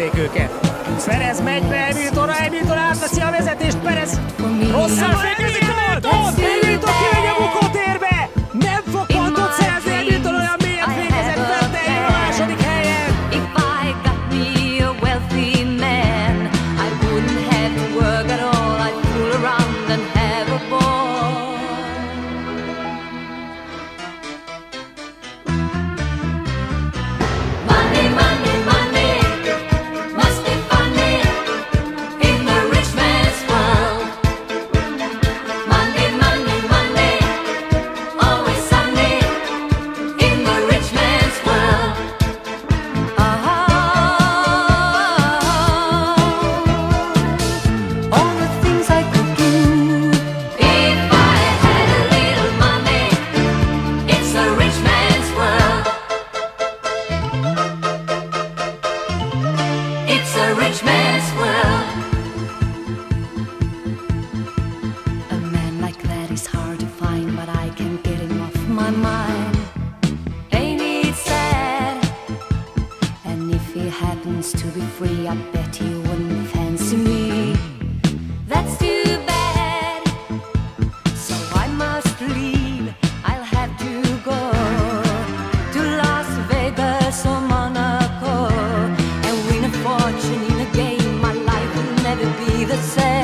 elküldték őket. Perez megy be Hamiltonra, Hamilton átveszi a vezetést, Perez rosszul! I'm getting off my mind. Ain't it sad? And if he happens to be free, I bet he wouldn't fancy me. That's too bad. So I must leave. I'll have to go to Las Vegas or Monaco and win a fortune in a game. My life never be the same.